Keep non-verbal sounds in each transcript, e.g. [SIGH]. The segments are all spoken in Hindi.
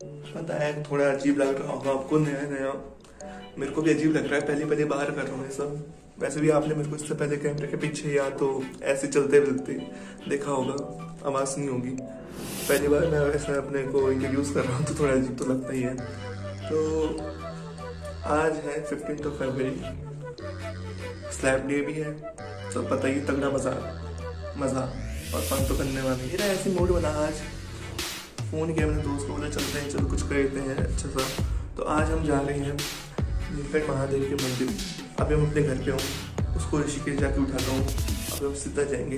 पता है, थोड़ा अजीब लग रहा होगा आपको, नया नया। मेरे को भी अजीब लग रहा है, पहले पहले बाहर कर रहा हूँ ये सब। वैसे भी आपने मेरे को इससे पहले कैमरे के पीछे या तो ऐसे चलते मिलते देखा होगा, आवाज़ नहीं होगी। पहली बार मैं ऐसा अपने को इंट्रोड्यूस कर रहा हूँ तो थोड़ा अजीब तो लगता ही है। तो आज है fifteen of February slab day भी है तो पता ही तगड़ा मज़ा मज़ा और फन तो करने वाले। मेरा ऐसी मूड बना आज। फ़ोन किया मैंने दोस्त को, बोला चलते हैं, चलो कुछ करते हैं अच्छा सा। तो आज हम जा रहे हैं नीलकंठ महादेव के मंदिर। अभी हम अपने घर पे हूँ, उसको ऋषिकेश जाके उठाता हूँ। अभी हम सीधा जाएँगे।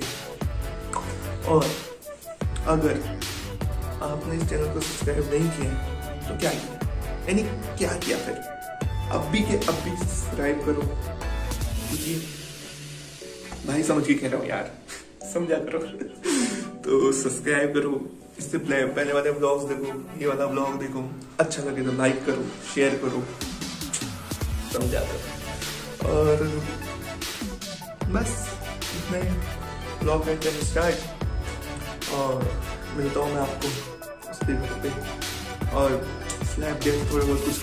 और अगर आपने इस चैनल को सब्सक्राइब नहीं किया तो क्या किया? यानी क्या किया फिर? अब भी के अब भी सब्सक्राइब करो। क्योंकि भाई समझ के कह रहा हूँ यार। [LAUGHS] समझा करो। [LAUGHS] तो सब्सक्राइब करो। इससे पहले वाले ब्लॉग्स देखो, ये वाला ब्लॉग देखो अच्छा लगे तो लाइक करो शेयर करो। समझा करो और बस, इतना ब्लॉग हैं स्टार्ट और मिलता हूँ मैं आपको उस दिन पे और स्नैपडेट थोड़े बहुत कुछ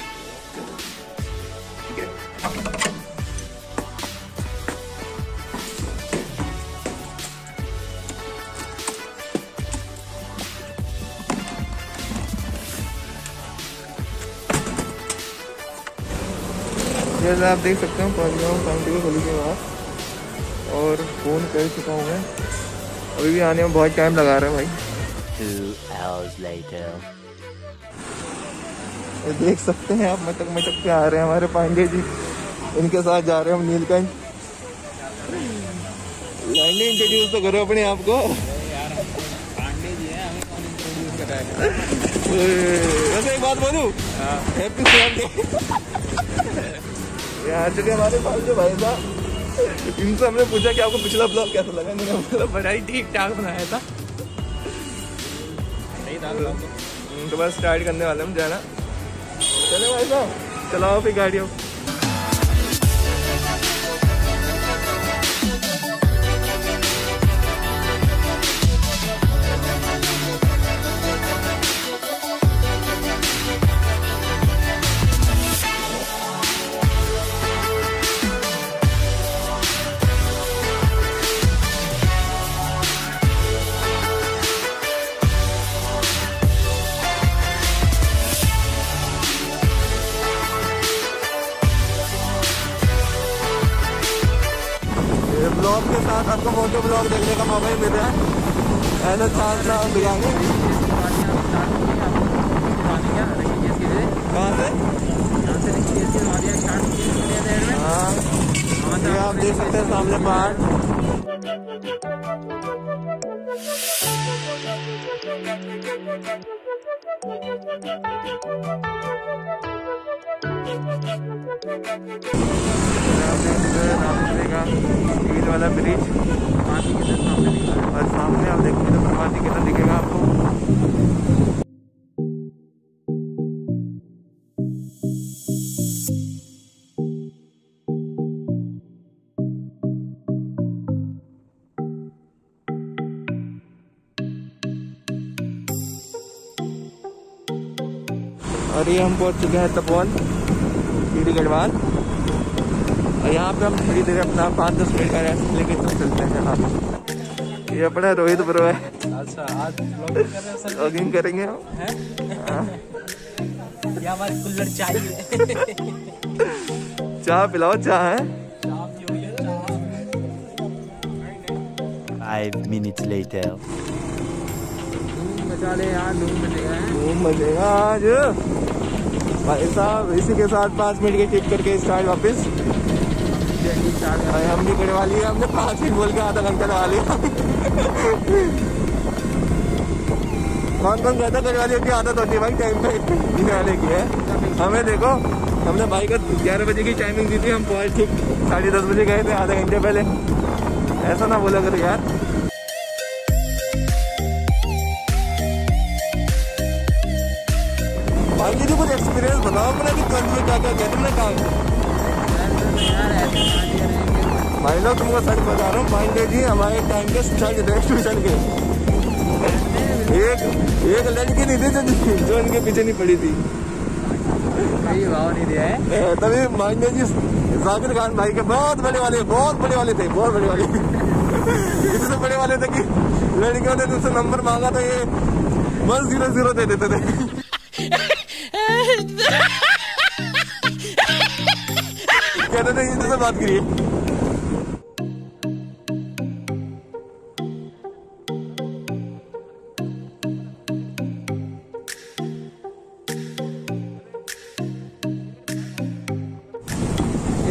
जैसे आप देख सकते हो पहुँच गया हूँ काउंटी को खुली के बाद और फ़ोन कर चुका हूँ मैं। अभी भी आने में बहुत टाइम लगा रहा है भाई। ये देख सकते हैं आप मटक मटक के आ रहे हैं हमारे पांडे जी। इनके साथ जा रहे हैं हम नीलकंठ। लाइने इंट्रोड्यूस तो करो अपने आप को। वैसे एक बात बोलूँ? हैप्पी यहाँ चुके हमारे पास जो भाई साहब। इनसे हमने पूछा कि आपको पिछला ब्लॉग कैसा लगा? मैंने बोला बड़ा ही ठीक ठाक बनाया था। तो। बस स्टार्ट करने वाले हम जाना। चले भाई साहब चलाओ फिर गाड़ियों। आपको ब्लॉग देखने का मौका ही मिल रहा है। एन चार साहब बिरयानी। कहाँ से? हाँ। आप देख सकते हैं सामने पहाड़। नील वाला ब्रिज और सामने आप देखेंगे तो प्रभाती कितना दिखेगा आपको ये हम पहुँच चुके हैं तपोवन सीढ़ी गढ़वाल। और यहाँ पे हम थोड़ी देर अपना पाँच दस मिनट का रेस्ट लेके तो चलते हैं यहाँ ये अपना रोहित ब्रो है। अच्छा आज ब्लॉगिंग कर रहे हैं करेंगे हम। हाँ। चाय पिलाओ चाय है। Five minutes later. बचा ले यार धूम मजेगा आज। भाई साहब, इसी के साथ पाँच मिनट के टिप करके स्टार्ट वापस। भाई, हम भी करवा लिए, हमने पाँच मिनट बोल के आधा घंटा लगा लिया। कौन कौन कहता करवा लिया की आदत होती है भाई टाइम पे। निकालने की है। हमें देखो, हमने भाई का ग्यारह बजे की टाइमिंग दी थी, हम पहुँच ठीक साढ़े दस बजे गए थे, आधे घंटे पहले। ऐसा ना बोला करो यार। जी कुछ एक्सपीरियंस बताओ अपना कि ट्वेल्थ में क्या क्या किया तुमने काम भाई लोग तुमको सच बता रहा हूँ पांडे जी हमारे टाइम के स्टूडेंट के। एक एक लड़की नहीं थी जो जो इनके पीछे नहीं पड़ी थी। नहीं दिया है। तभी मांगे जी जाकिर खान भाई के बहुत बड़े वाले बहुत बड़े वाले थे बहुत बड़े वाले। इतने बड़े वाले थे कि लड़कियों ने तुमसे नंबर मांगा तो ये वन ज़ीरो ज़ीरो दे देते थे। इनसे बात करिए।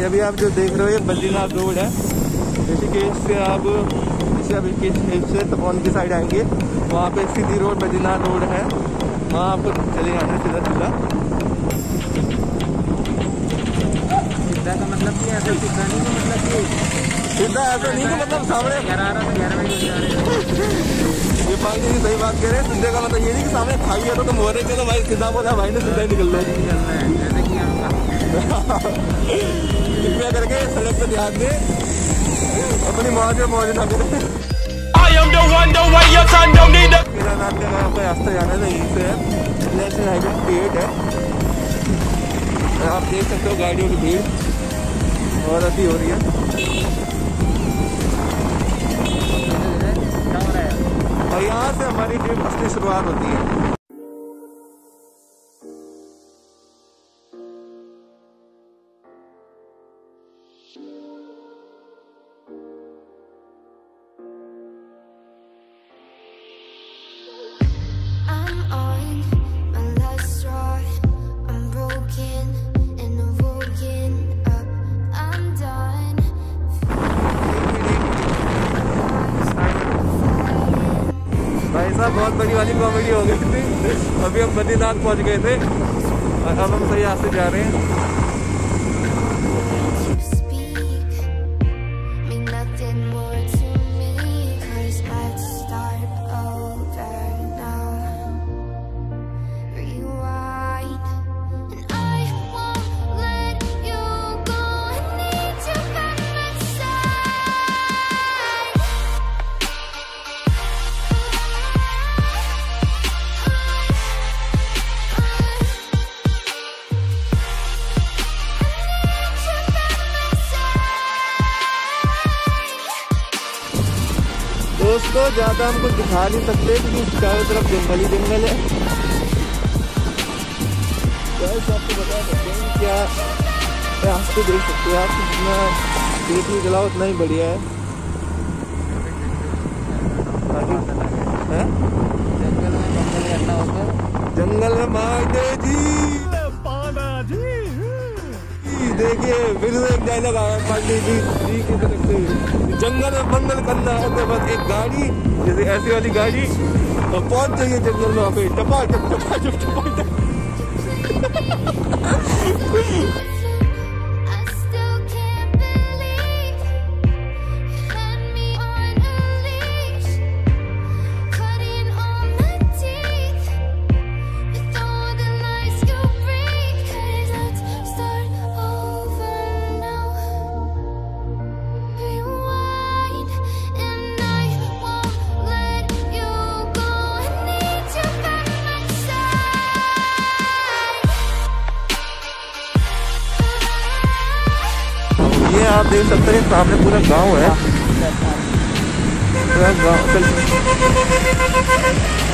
अभी आप जो देख रहे हो, ये बद्रीनाथ रोड है। ऋषिकेश से आप जैसे आप ऋषिकेश से तपोन की साइड आएँगे। वहाँ पे सीधी रोड बद्रीनाथ रोड है। वहाँ आप चले जाना सीधा सीधा सीधा का मतलब क्या है सीधा नहीं का मतलब कि सीधा ऐसा नहीं कि मतलब सामने ग्यारह से ग्यारह बजे जा रहे ये पानी जी सही बात कह रहे हैं सीधे का मतलब ये नहीं कि सामने खाई है तो तुम हो रहे तो भाई सीधा बोला भाई ने सीधा ही निकल रहा है निकलना है जैसे कि कृपया करके सड़क पे ध्यान दे। अपनी मौज में मौज ना करें I am the one, the way your son don't need a Kedarnath का रास्ता जाना है तो यहीं से है। नेशनल हाईवे पेड है। आप देख सकते हो गाड़ियों की भीड़। बहुत अभी हो रही है। है और यहाँ से हमारी ट्रिप असली शुरुआत होती है। बड़ी वाली कॉमेडी हो गई थी। अभी हम बद्रीनाथ पहुँच गए थे और अब हम सही रास्ते जा रहे हैं। दोस्तों ज़्यादा हम कुछ दिखा नहीं सकते क्योंकि चारों तरफ़ जंगल ही। जंगल है आपको बता सकते हैं क्या रास्ते देख सकते हो आप जितना तेज में चलाओ उतना ही बढ़िया है। हैं? जंगल में जंगल में मांगे जी। देखिए, फिर से एक डायलॉग आया पांडे जी जी की तरफ़ से। जंगल में मंगल करना है तो बस एक गाड़ी, जैसे ऐसी वाली गाड़ी और पहुँच जाइए जंगल में पे। टपा टप टपा टप टपा, टप। [LAUGHS] ये आप देख सकते हैं, सामने पूरा गाँव है। पूरा गाँव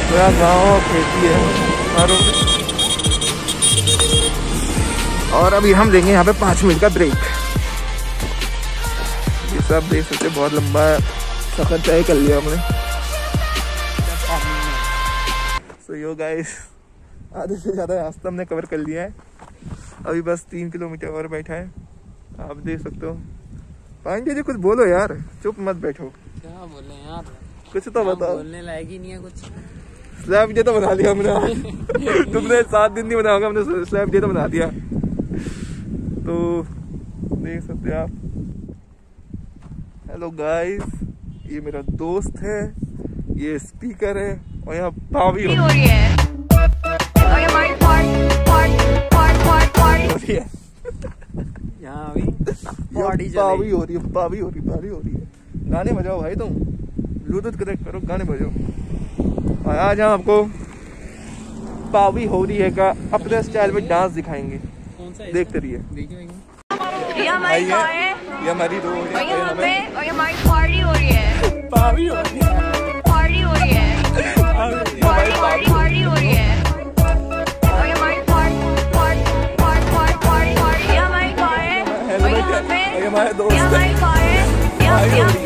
पूरा गाँव और खेती है। और अभी हम लेंगे यहाँ पे पाँच मिनट का ब्रेक। ये सब देख सकते बहुत लंबा सफ़र तय कर लिया हमने। सो यो गाइस आधे से ज़्यादा रास्ता हमने कवर कर लिया है। अभी बस तीन किलोमीटर और बैठा है। आप देख सकते हो। पाएँगे जी कुछ बोलो यार चुप मत बैठो। क्या बोले यार? कुछ तो बताओ। बोलने लायक ही नहीं है कुछ। स्लैब डे तो बना दिया हमने। [LAUGHS] तुमने सात दिन नहीं बनाओगे हमने स्लैब डे तो बना दिया। तो देख सकते हैं आप। हेलो गाइस ये मेरा दोस्त है ये स्पीकर है और यहाँ पावी हो हो रही है और ये हमारी part part part part part रही है यहाँ अभी ये बॉडी पावी हो रही है पावी हो रही है पावी हो रही है। गाने बजाओ भाई तुम। ब्लूटूथ कनेक्ट करो गाने बजाओ। और आज हम आपको पावी हो रही है का अपने स्टाइल में डांस दिखाएँगे। देखते रहिए। ये हमारी आइए। कार है ये हमारी रोड है। यहाँ हमें पे और हमारी पार्टी हो रही है। पावी हो रही है। हमारे दोस्त ये हमारी कार है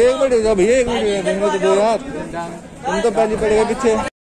एक मिनट भैया एक मिनट तुम तो पहले पड़ेगा पीछे।